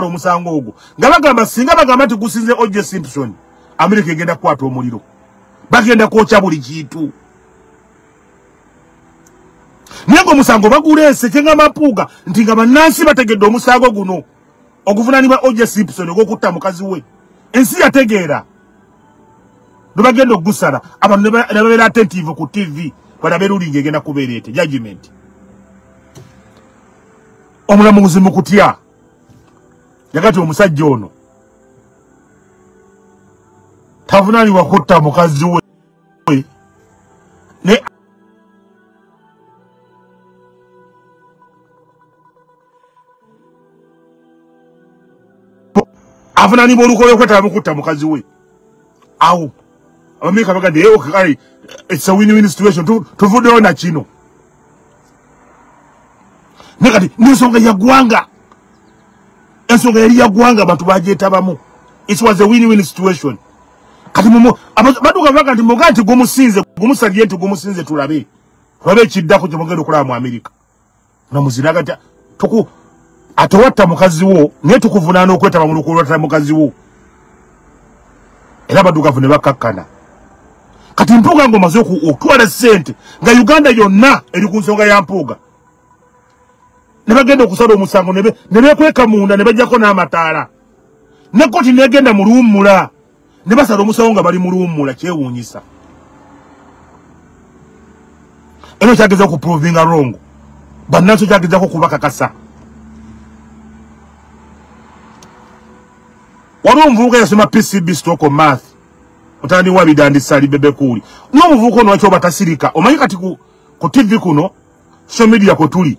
omusango ogwo. Nga bagamba singa bagamba nti gusinze oj simpson amerika egenda kukwata omuliro. Bagenda kwokya buli kintu naye ngaomusango baguleese kyenga mapuuga nti nga bannansi bategedde omusango guno oguvunanibwa oj simpson ogwokutta mukazi we. Ensi yategeera. Lwebagenda okugusala abantu nebabeera attentive ku tv balabe rulingi egenda kubeera ete. Judgment omulamuzi mu yagati omusajja ono tavunanibwa kutta mukazi we. Ne avunanibwa olukolo okwetaba mukutta mukazi we. Awo abamerika bagadde kale its a win win situation tuvuddewo nakino naye kati nensonga yaggwanga ensonga yali yaggwanga abantu bagyetabamu it was a win win situation. Kati baduka baga nti muga nti gumusinze gumusabye nti gumusinze tulabe. Tulabe ekiddako kyemugenda okulaba mu amerika namuziragata tuku ate watta mukazi wo naye tukuvunaana okwetaba mu lukulwata mukazi wo. Era badukavu ne bakkakkana kati mpuuga ngaomaze okutwala sente nga uganda yonna eri ku nsonga ya mpuuga ne bagenda okusala omusango ne bekweka munda ne bajjako n'amataala. Ne koti negenda mu luwummula ne basala omusango nga bali mu luwummula kyewuunyisa. Era kyageza okuprovinga rongo bannansi kyagezako kubakakasa waliwo omuvubuka yasoma pcb stroke math. Mutandi wa bidandisali bebekuuli n'omuvubuka ono waki oba tasirika? Omanyi kati ku tv kuno social media kwe tuli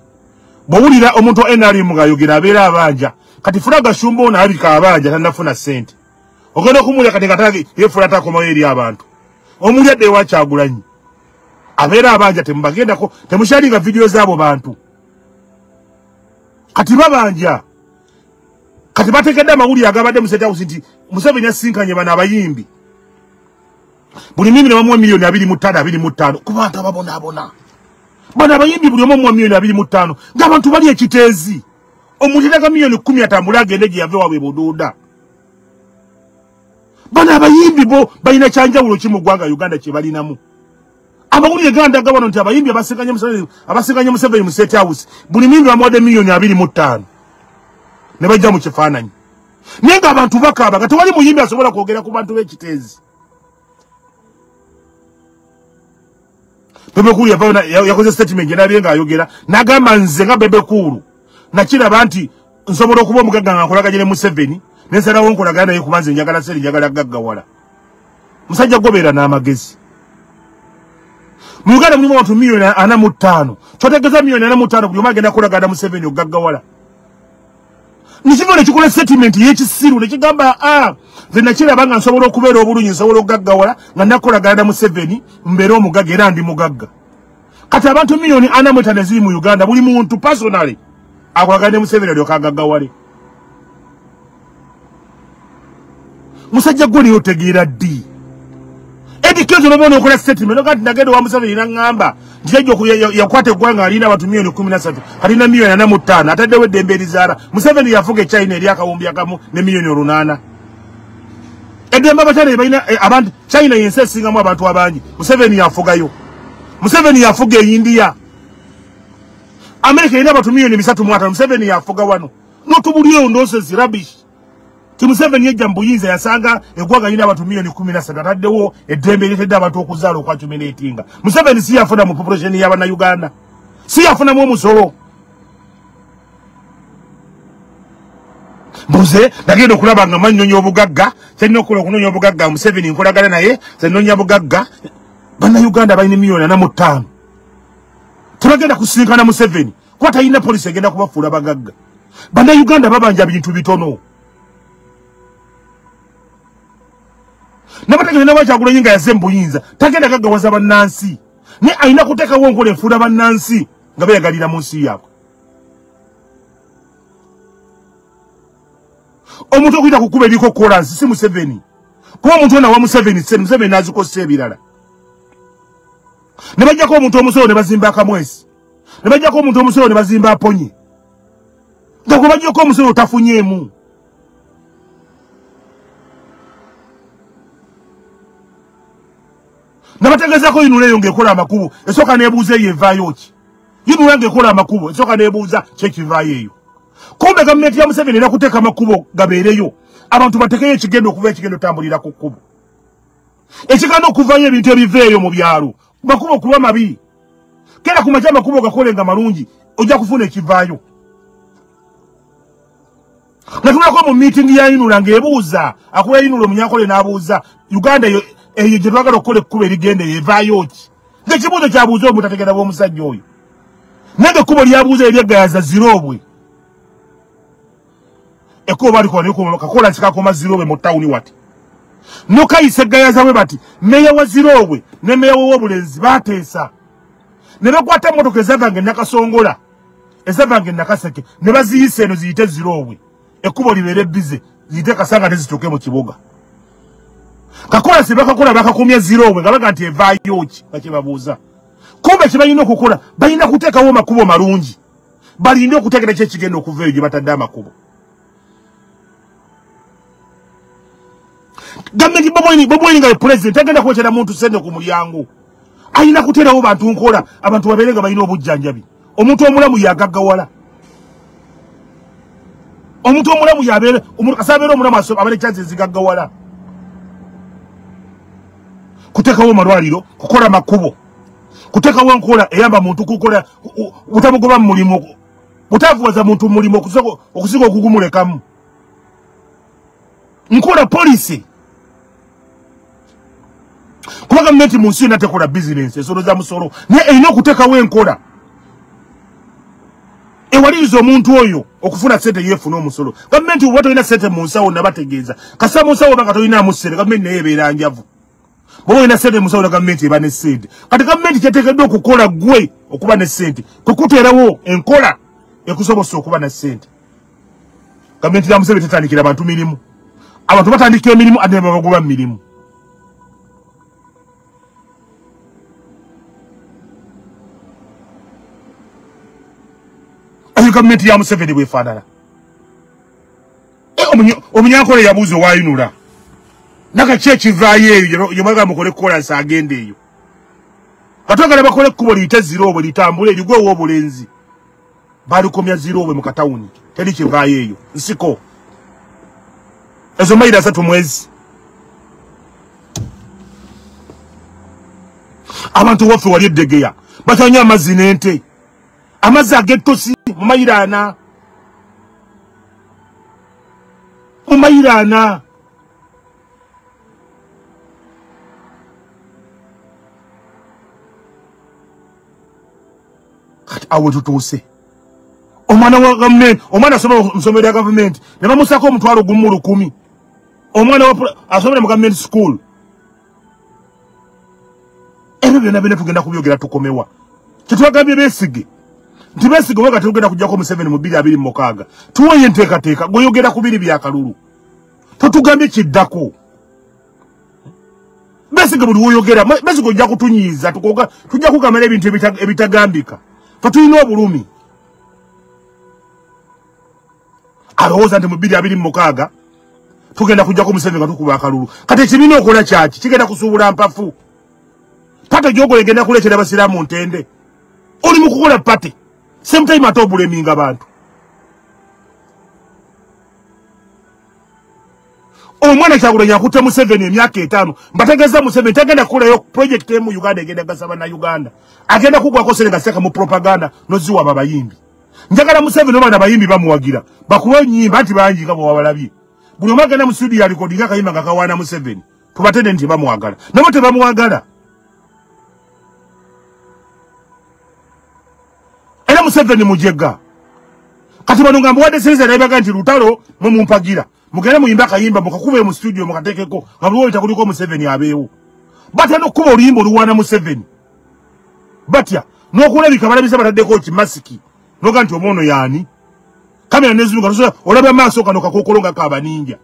bwowulira omuntu wa nrm ngaayogera abeera abanja. Kati fulaga shumba ono abika abanja tanafuna sente ogenda okumulya kati nga yefula takomayo eri abantu. Omuli adde ewakyagulanyi abeera abanja temubagendako temushalinga vidiyo zaabo bantu. Kati babanja. Kati bategedde amawulire agabadde musetausi nti museveni asinkanye bano abayimbi. Buli mimi ne bamuwa miliyoni abiri mu ttaano abiri mu ttaano ku bantu ababonaabona bano abayimbi buli omu omuwa miliyoni abiri mu ttaano ng'abantu bali ekiteezi. Omuntu eraga miliyoni kumi atambule agende gye yave waabwe buduuda. Bano abayimbi bo balina kyanjawulo ki mu ggwanga uganda kye balinamu. Amawulire gandaga wano nti abayimbi abasinkanye museveni mu state house buli mimbi bamuwadde miliyoni abiri mu ttaano. Ne bajja mu kifaananyi. Naye ng'abantu bakaaba nga tewali muyimbi asobola kwogera ku bantu b'ekiteezi bebekulu yakoze statement yenabye ngaayogera nagamba nze nga bebekulu. Nakiraba nti nsobola okuba omugagga nga nkolaganye ne museveni nensalawo nkolagana naye kubanze njagala seri njagala gaggawala. Musajja gobeera n'amagezi. Mu uganda mulimu abantu miliyoni ana mu ttaano. Kyotegeza miliyoni ana mu ttaano buli omu agenda kolagana museveni ogaggawala nikiva nekikola statement yekisiru nekigamba a nze nakiraba nga nsobola okubeera obulungi nsobola okugaggawala nga nakolagana na museveni mbeere omugagga era ndi mugagga. Kati abantu miliyoni ana mu etaano eziri mu uganda buli muntu personally akolagana ne museveni alyoka agaggawale. Musajja gwe niyo otegeera ddi? Edikezo noba nokola statement oga nti nagenda wa museveni naŋŋamba nti yajja yakwata eggwanga alina abantu miliyoni kumi nasatu alina miliyoni ana mu ttaano ataddewo eddembe erizaala museveni yafuga echina eri akawumbi akamu ne miliyoni olunaana. Eddembe abachina balina abantu china yensi esingamu abantu abangi museveni yafugayo. Museveni yafuga eindiya amerika erina abantu miliyoni bisatu mu ataano museveni yafuga wano. Notubulyewo nonsesi rabish ti museveni ejja mu buyinza yasanga eggwanga lina abantu miliyoni kumi nasatu ataddewo eddembe eritedde abantu okuzaala okwacumineetinga museveni si yafuna mu population y'abannayuganda si yafunamu omusolo. Mbuze nagenda okulaba nga manyonya obugagga kyalina okukola okunoonya obugagga museveni nkolagana naye zenonya bugagga. Bannayuganda balina miliyoni ana mu ttaano. Tebagenda kusinkana museveni kuba talina polisi egenda kubafuula bagagga bannayuganda babanja bintu bitono nabategere nabakyagulanyi nga yaze mubuyinza tagenda gaggawaza bannansi. Naye alina kuteekawo nkola enfuula bannansi nga beyagalira mu nsi yaabwe. Omuntu okuyita kukuba ebiko kolansi si museveni. Kuba omuntu onawa museveni se museveni nazikosa ebirala. Ne bajjako omuntu omusolo ne bazimba akamwesi. Ne bajjako omuntu omusolo ne bazimba aponye. Nga gwe bajjako omusolo otafunyeemu nabategezako yinula eyo ngaekola amakubo esooka nebuuza eyo evaayo ki? Yinula ngaekola amakubo esooka nebuuza kyekivaayo eyo? Kumbe gavumenti ya museveni era kuteeka amakubo gabeereyo. Abantu batekeyo ekigendo okuva ekigendo tambulira ku kkubo. Ekiganda okuvayo ebintu ebiva eyo mu byalo. Makubo okuba mabi. Kera ku makya amakubo gakolenga malungi ojja kufuna ekivaayo. Natunako mu miitingi ya yinula ngaebuuza akuba yinula omunyankole n'abuuza uganda eyo gye twagala okukola ekkubo erigende evaayo ki? Ngaekibuuzo kyabuuza omuntu ategera bw'omusajja oyo. Nange ekkubo lyabuuza eryeggayaza ziroobwe ekkubo balikola kakola kikakoma ziroobwe mu tawuni wati? Nokayisa eggayaza bwe bati meya wa ziroobwe ne meya wowobulenzi bateesa ne bakwata emotoka ezavanga enakasongola ezavanga enakaseke ne baziyisa eno ziyite ziroobwe ekkubo libeere bize ziyite kasanga tezituuke mu kibuga kakola sebakakola bakakomya ziroobwe nga baga nti evaayo ki? Bakyebabuuza kumbe kyebalina okukola balina kuteekawo makubo malungi. Balinde okuteekera ki ekigenda okuva eyo gye batadde amakubo. Gavumenti bobwini nga pulezidenti agenda kwekera muntu sente ku mulyango. Ayina kuteerawo bantu nkola abantu babeere nga balina obujjanjabi. Omuntu omulamu yagaggawala omuntu omulamu asabeere omulamu abeere kyansi ezigaggawala kuteekawo malwaliro kukola makubo. Kuteekawo nkola eyamba muntu kukola butamugoba mumulimu butavuwaza muntu mumulimu okusinga okugumulekamu. Nkola polisi kuba gavumenti mu nsi yonna tekola bizinensi ensolo za musolo. Naye erina okuteekawo enkola ewaliriza omuntu oyo okufuna sente yeefuna omusolo. Gavumenti oba tolina sente mu nsawo nabategeeza. Kasa mu nsawo oba nga tolinamu sente gavumenti naye ebeera njavu bwoba olina sente musawo na gavumenti eba ne sente kati gavumenti kyateekeddwa okukola gwe okuba ne sente kwekuteerawo enkola ekusobosa okuba ne sente gavumenti ya musebe tetandikira abantu mirimu. Abantu batandika emirimu ate nebabagoba mu mirimu. Ayo gavumenti ya museveni bwefaanana eh, omunyankole yabuuza owayinula nakaki ekivaayo eyo yemwagala mukole kolansi agenda eyo. Katwagala bakole ekkubo liyite ziroobwe litambule erigwe ow'obulenzi balikomya ziroobwe mu katawuni. Teri kivaayo eyo. Nsiko. Ezo mayiro asatu mwezi abantu waffe wali eddegeya. Batanya amazzi n'ente. Amazzi ag'ettosi mu mayiro ana. Mu mayiro ana kati awe tutuuse omwana wa gavumenti omwana asoma musomero ya gavumenti ne bamusako omutwalo gumu lukumi. Omwana asomere mu gavumenti school. Ebyo byonna byonna tugenda kubyogera tukomewa. Kyetwagambye besige nti besige obaga tetugenda kujjako museveni mu bbiri abiri mukaaga tuweyo enteekateeka gweyogera ku biri byakalulu totugambye kiddako. Besige buli woyogera besige ojja kutunyiiza tujja kugamala ebintu ebitagambika tetulina obulumi. Alowooza nti mu bbiri abiri mukaaga tugenda kujjako museveni nga tukuba akalulu. Kati ekibiina okola kyaki? Kigenda kusuubula mpafu. Pate gyogola egenda kuleetera abasiraamu ntende. Oli mu kukola pate. Semutime ate obuleminga bantu omwana kyagulanya akutte museveni emyaka etaano. Mbategeeza museveni tagenda kukolayo projekiti emu uganda egenda gasaba na uganda agenda kugwako sere nga seka mu propaganda noziwaba abayimbi njagala museveni omwana abayimbi bamuwagira bakuba enyimba nti bangi nga bwewabalabye buli omu agenda mu studio yalikodi nga akayimba nga kawaana museveni tubatende nti bamuwagala. Nabo tebamuwagala. Era museveni mujega. Kati bano nga mbuwadde siriza nayebaga nti lutalo mwemumpagira mugende muyimbe akayimba mukakube mu studio mukateekeko nga buliwolita kuliko museveni abeewo. Batya nokukuba oluyimba oluwaana museveni? Batya n'okulabika balabisa bataddeko kimasiki noga nti omwono yaani kamera nezunga olaba maaso kano kakokolo nga kabaninja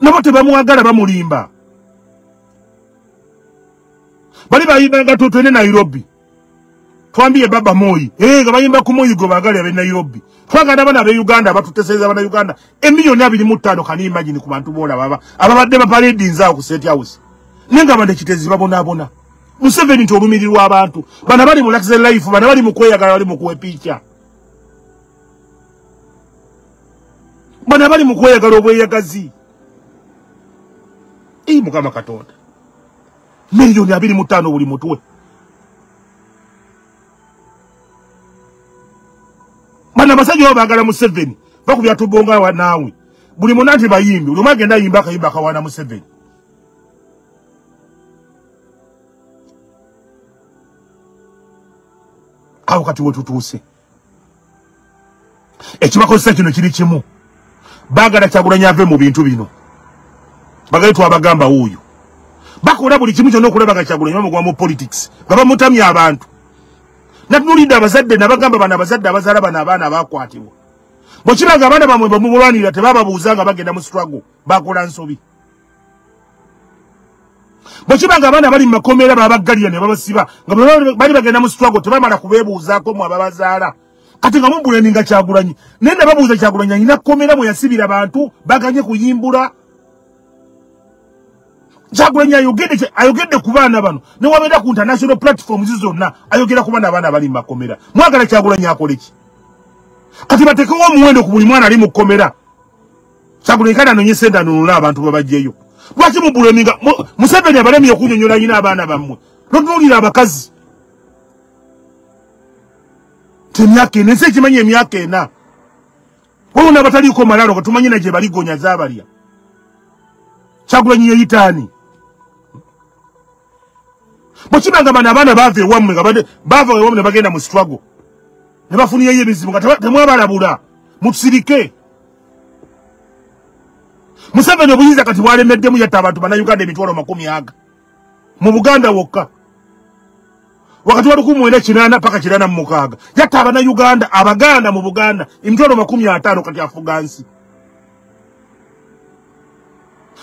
nabo tebamuwagala bamulimba. ba, ba, ba, ba, ba, twambye baba moyi eh nga bayimba ku moyi gobagale abe Nairobi twagala bana be Uganda batuteseza bana Uganda. Emiliyoni abiri mu ttaano kani imagine ku bantu bola baba? Ababadde bapaledi nzaawo ku State House nenga bande kitezi babonaabona Museveni nti olumirirwa abantu bana bali mu luxury life bana bali mu kweyagala bali mu kuwepiikya bana bali mu kweyagala obweyagazi. Ii mukama katonda. Miliyoni abiri mu ttaano buli mutwe. Bana basajja baba bagala Museveni bakubya tubonga wa naawe. Buli munanti bayimbi buli mwagenda yimba akayimba akawana Museveni. Awo kati wetutuuse ekibakozesa kino kiri kimu. Baagala kyagulanya ave mu bintu bino. Bagali twabagamba wuuyo. Bakola buli kimu kyonna okulaba nga kyagulanya bamugwa mu politics. Nga bamutamya abantu natunulidde abazadde nabagamba bano abazadde abazaala bano abaana abakwatibwa. Bwekibanga abaana bamwe bamubulwanirira tebababuuza nga bagenda mu struggle bakola nsobi. Bwekibanga abaana bali mumakomera babaggalira ne babasiba nga bali bagenda mu struggle tebamala kubeebuuzaako mwe ababazaala kati nga mubuleni nga kyagulanyi naye nababuuza kyagulanyi alina komera mwe yasibira bantu baganye kuyimbula kyagulanyi ayogedde ku baana bano. Newabeera ku international platforms zonna ayogera ku baana abaana abali mumakomera mwagala kyagulanyi akole ki? Kati batekewo omuwendo ku buli mwana ali mu kkomera. Kyagulanyi kale anonye sente anunula abantu babajjeyo lwaki mubulemi nga museveni abalemye okunyonyola nyina abaana bammwe? Notunuulira abakazi. Temyaka ena ensi ekimanyi emyaka ena? Waliwo nabataliiko malalo nga tumanyi na gye baligonya zaabalya. Kyagulanyi yeyitaani bwekibanga bano abaana baava ewammwe nga baava ewammwe ne bagenda mu struggle ne bafuniyeyo ebizibu nga temwabalabula. Mutusirike museveni obuyinza kati bwalemeddemu yatta abantu bannayuganda emitwalo makumi aga. Mu buganda wokka. Wakati wa lukumi mwenda kinaana paka kinaana mu mukaaga. Yatta abannayuganda abaganda mu buganda emitwalo makumi ataano kati afuga nsi.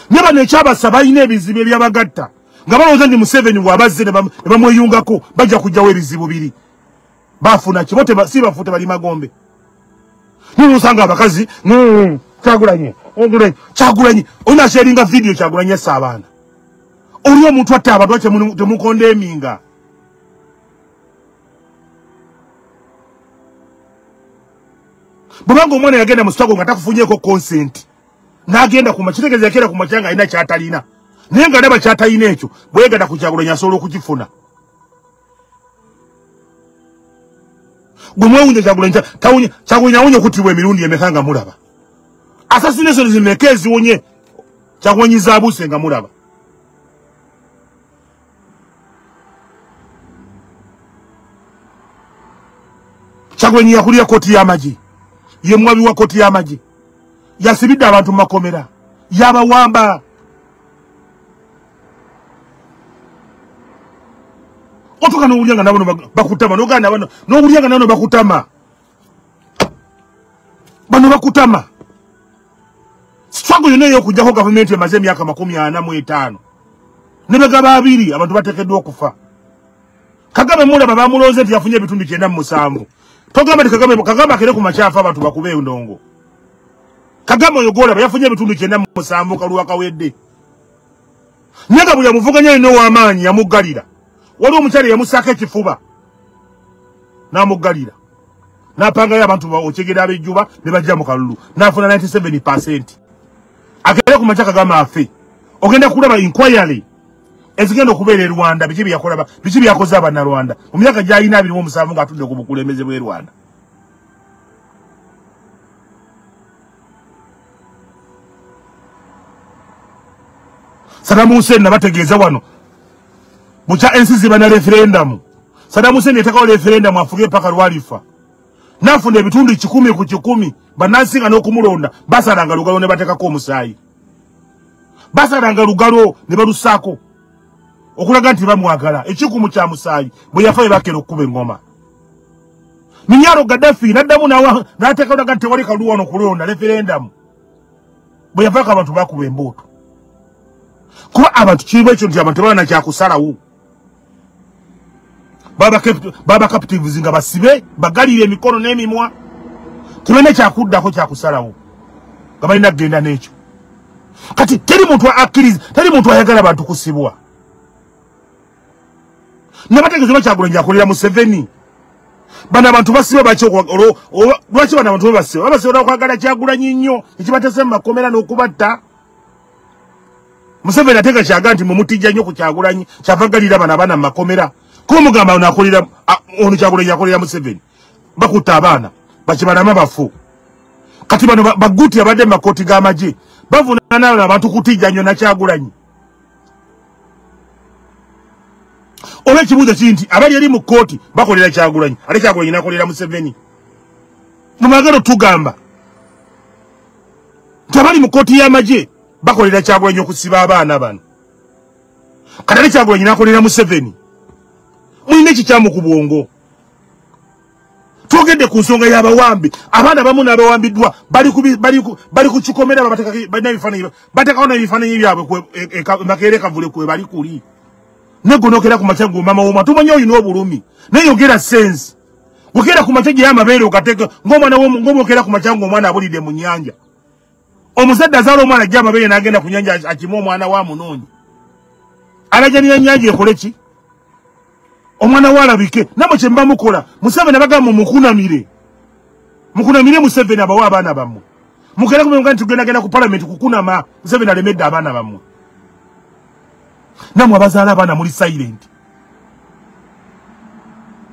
Ne bano ekyabasa balina ebizibu ebyabagatta nga balowooza nti museveni bwabazze ne bamweyungako bajja kugjawo ebizibu biri bafuna kibo si bafu tebali magombe. Ninosanga abakazi? Kyagulanye kyagulanye olina akyeringa vidiyo kyagulanye essa abaana. Oli omuntu atte abantu temukonda eminga bwebanga omwana yagenda mu sitago nga takufunyeko consent n'agenda kuma kitegeeza yakeera kumakya nga alina kyatalina naye nga ndaba kyatalina ekyo bweyegenda ku kyagulanye asobola okukifuna gwe mwewunja kyagulanye kyagulanye awonye okuttibwa emirundi emeka nga mulaba? Assassination zimeka eziwonye kyagulanye zaabuse nga mulaba? Kyagulanye yakulira kooti y'amagye ye mwabi wa kooti y'amagye yasibidde abantu mu makomera? Yabawamba otuka n'owulya nga nabo bakutama noganda bano n'owulya nga nano bakutama. Bano bakutama. Struggle yonna ey'okujjako gavumenti emaze emyaka makumi ana mu etaano. Ne begaba abiri abantu bateekeddwa okufa. Kagame mulaba bamulooze nti yafunye ebitundu kyenda mu musanvu. Togamba nti kagame kagame akere ku makyafu abantu bakube endongo kagame oyo gwolaba yafunye ebitundu kyenda mu musanvu kaluwa kawedde. Naye nga buli amuvuganya alina ow'amaanyi yamuggalira waliwo omukyala yamusaako ekifuba n'amuggalira. N'apangayo abantu okyegera abejjuba ne bajja mu kalulu. N'afuna 97 percent. Agere ku makya kagame afe ogenda kulaba inquiry. Ezigenda okubeera e rwanda biki byakolaba biki byakoze abannarwanda? Mu myaka gyalina abiri mu omusanvu ng'atudde ku bukulembeze bw'e rwanda. Saddam Hussein nabategeeza wano bukya ensi ziba na referendamu. Saddam Hussein yatekawo referendamu afuge paka lwalifa. Nafuna ebitundu kikumi ku kikumi bannansinga n'okumulonda basalanga lugalo ne batekako omusaayi. Basalanga lugalo ne balusaako okulaga nti bamwagala. Ekikumu kya musaayi bwe yafa ebakera okkuba engoma. Minyalo gaddafi naddamu n'ateekawo naga nti tewali kalulu wano kulonda referendamu. Bwe yavaako abantu bakuba embooto. Kuba abantu kirimu ekyo nti abantu tebalina kyakusalawo baba cap- baba captives nga basibe bagalire emikono n'emimwa. Tebalina kyakuddako kyakusalawo. Nga balina kgenda n'ekyo. Kati teri muntu akkiriza teri muntu ayagala bantu kusibwa. Nabategeeza oba kyagulanyi akolera museveni. Bano abantu basiba baki lwaki bano abantu bebasiba babasiba olwokwagala kyagulanyi nnyo ekibatese mu makomera n'okubatta. Museveni ateeka kyaga nti mumutijja nnyo ku kyagulanyi kyava galira bano abaana mu makomera kuba mugamba ono akolera ono kyagulanyi akolera museveni. Bakutta abaana bakibalama bafu kati bano baguti abadde mu makooti g'amagye bavunana abantu kutijja nnyo nakyagulanyi oba ekibuuzo kiri nti abali eri mu kooti bakolera kyagulanyi ate kyagulanyi nakolera museveni. Mumagalo tugamba nti abali mu kooti y'amagye bakolera kyagulanyi okusiba abaana bano. Kati ate kyagulanyi nakolera museveni mulina ekikyamu ku bwongo twogedde ku nsonga y'abawambi abaana bamu n'abawambiddwa bali ku kikomera bateekawo n'ebifaananyi byabwe makeere kavule kwe bali kuli. Negonokera ku makya ng'omama woma tumanye olina obulumi neyogera sensi. Wogera ku makya gyeyamabeere ogateeka ng'omwokera ku makya ng'omwana abulidde mu nnyanja. Omuzadde azaala omwana ajja amabeere n'agenda ku nyanja akimu omwana wa munoonyi. Alajanira ennyanja ekole ki omwana walabike namwe kye mba mukola museveni abagamba mukunamire. Mukunamire museveni abawe abaana bammwe. Mugere kumenga nti tugendagenda ku palamenti kukunama museveni alemedde abaana bammwe. Namwe abazaala abaana muli silent.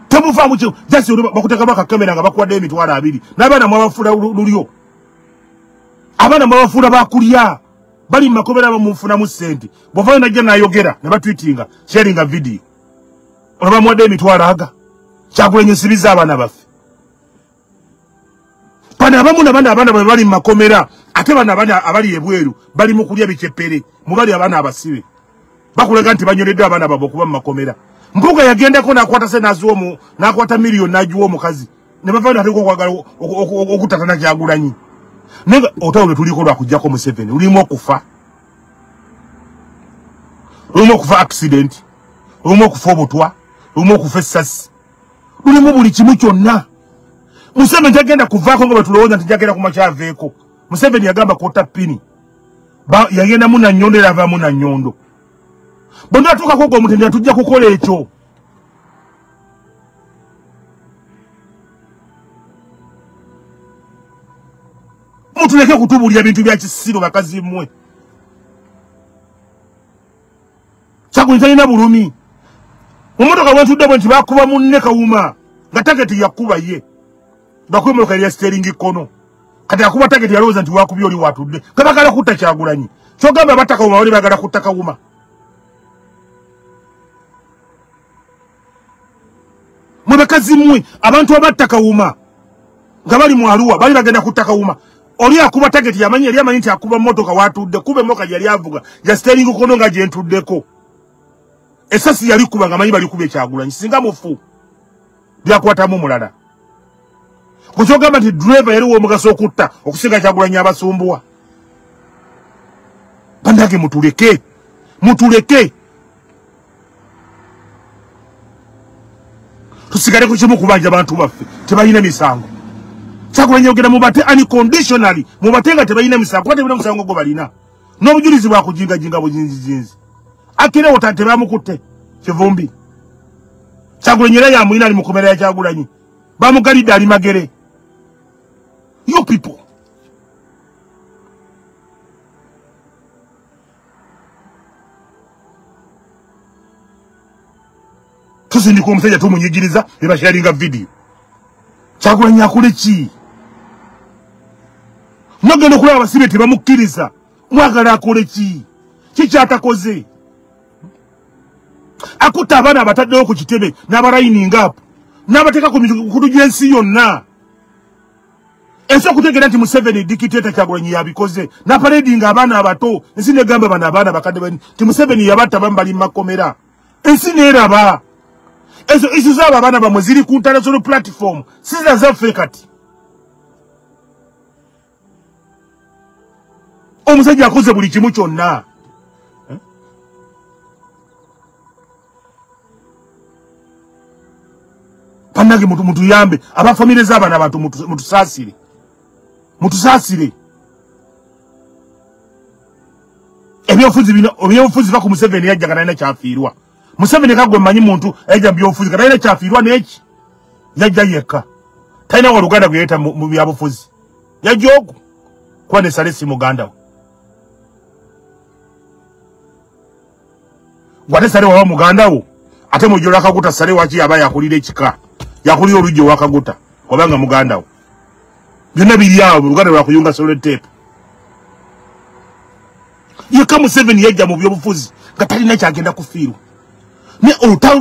Temuvaamu jasi bakuteekamu akakamera nga bakuwaddeyo emitwalo abiri. N'abaana mwabafuula lulyo. Abaana mwabafuula bakulya bali mumakomera bamufunamu sente bwavayo najja nayogera ne batwitinga sharinga vidiyo olaba muwaddeyo emitwalo aga kyakulenyesibiza abaana baffe. Bano abamu nabana abaana bwe bali mumakomera ate bano abaana abali ebweru bali mu kulya bikyepere mubali abaana abasibe. Bakulaga nti banyoleddwe abaana babwe okuba mumakomera mpuga yagendako nakwata se nakwata miliyoni nagiwa omukazi. Nebavayo nateeka okwagala okutatana kyagulanyi. Naye otawo lwe tuliko lwakujjako museveni lulimu okufa. Lulimu okufa accident. Lulimu okufa obutwa lulimu okufa essasi. Lulimu buli kimu kyonna. Museveni tagenda kuvaako nga bwetulowooza nti jagenda kumakyaveeko. Museveni yagamba kota pini yagendamu nanyondo era avaamu nanyondo bonna atuukako ogwo omutendera tujja kukola ekyo. Mutuleke kutubulya bintu bya kisiro bakazi mmwe. Kyagunyi talina bulumi mumotoka bwentudde bwe nti bakuba munne kawuma nga tageti yakuba ye. Bakuba emotoka erya steringi kono kati akuba tageti yalowooza nti wakubye oli watudde. Gabagala kutta kyagulanyi. Kyogamba batakawuma bali bagala kutta kawuma. Mwe bakazi mmwe abantu abatta kawuma mu aluwa bali bagenda kutta kawuma. Oli akuba tageti yamanyi yali amanyi nti akuba motoka watudde kuba emotoka gyali avuga ya steringi kono nga gyentuddeko esasi yali kuba nga manyi bali kuba ekyagulanyi singa mufu byakwatamu mulala. Kukyogamba nti driva yaliwo omugaso okutta okusinga kyagulanyi abasumbuwa. Banage mutuleke mutuleke. Tusigale ku kimu kubanja bantu baffe tebalina misango. Kyagulanyi ogenda mubate unconditionally mubate nga tebalina misango kuba tebalina musango gwo balina. N'obujulizi bwakujingajinga bujinzijinzi akirewo tebamukutte. Kivumbi. Kyagulanyi era yamulina ali mukomera ya kyagulanyi. Bamugalidde ali magere. You people. Tusindika omusajja tumunyigiriza nebasharinga vidiyo kyagulanyi akole ki? Nogenda okulaba abasibe tebamukkiriza. Mwagala akole ki? Kikyatakoze akutta abaana abataddewo ku kitebe n'abarayininga apo n'abateeka ku mikutu gy'ensi yonna. Ensi okutegeera nti museveni dikiteta kyagulanyi yabikoze naparedinga abaana abato ensi negamba bano abaana bakadde nti museveni yabatta bamu bali mumakomera ensi neeraba ezo isu zaabo abaana bamwe ziri ku international platform siza zaffe kati. Omusajja akoze buli kimu kyonna banange mutuyambe abafamire z'abaana bantu mutusaasire mutusaasire ebyobufuzi bino ebyobufuzi va ku museveni yajja nga talina kyafiirwa. Museveni kagwe mmanyi muntu yajja mubyobufuzi nga talina kyafiirwa neki? Yajja yekka. Talina wa luganda gwe yeeta mu byabufuzi? Yajja ogu kuba ne sale si muganda we. Gwate sale waba muganda wo? Ate mujo lwakaguta sale waki yaba yakulira ekika yakulira olujja owakaguta obanga muganda wo. Byonna biri awo luganda lwakuyunga soloteepu yekka museveni yajja mu byobufuzi nga talina kyagenda kufiirwa. Naye olutalo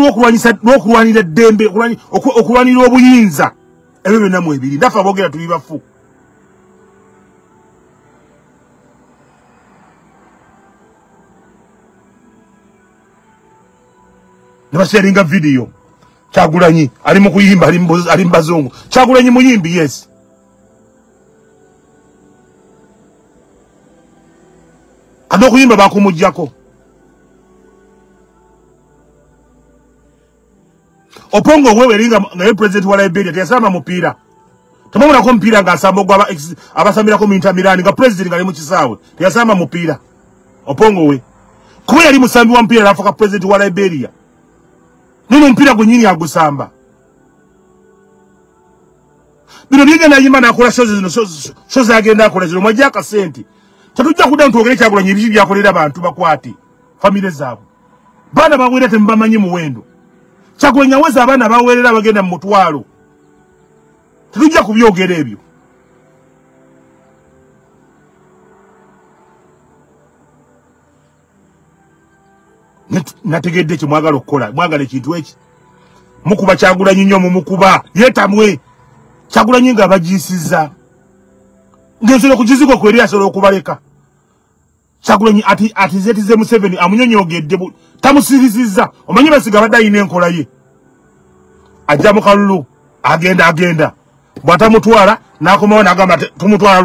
lwokulwanira ddembe okulwanira obuyinza. Ebyo byonna mu ebiri naffe aboogera tuli bafu. Nebasharinga vidiyo kyagulanyi ali mu kuyimba ali mubazungu kyagulanyi muyimbi yes. Ate okuyimba bakumugjako opongo oweweringa ngaye president wa liberia teyasamba mupiira. Temwabonako mupiira ngaasamba ogwa abasamirako mintamirani nga president nga ali mukisaawe teyasamba mupiira. Opongo we. Kuba yali musambi wa mupiira nafuka president wa liberia nino omupiira gwenyini agusamba bino byegenda yimba nakola shozi zino shozi agenda akola zino mwajja akasente tetujja kudda ntwogere kyagulanyi ebiki byakolera abantu bakwate famire zaabwe. Baana baweera temubamanyi muwendo. Kyagulanyi aweza abaana baweerera bagenda mu mutwalo. Tetujja kubyogera ebyo nategedde ekyo mwagala okukola. Mwagala ekintu eki? Mukuba kyagulanyi nnyo mumukuba. Yeetamwe. Kyagulanyi nga bagiisiza ngensolo ku kizigo kweri asobola okubaleka. Kyagulanyi ati ati zetize museveni amunyonyogedde tamusirisizza omanyi basiga badde ayina enkola ye? Ajja mu kalulu. Agenda agenda. Bw'atamutwala n'akomawo n'agamba tumutwala